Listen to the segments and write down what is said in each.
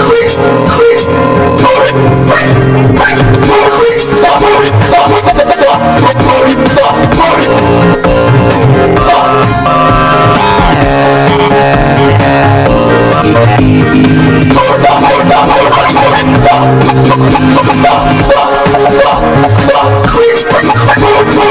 Creech, creech, pull it, break, break, pull, creech, pull it, pull it, pull it.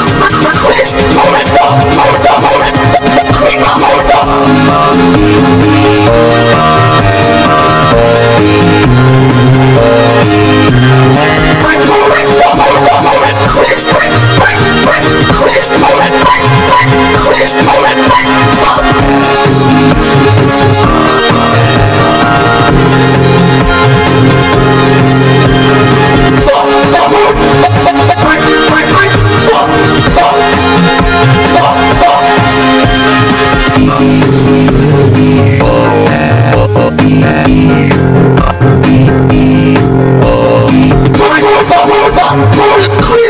Clear, clear, clear, clear, clear, clear, clear, Pull it, pull it, pull it, pull it,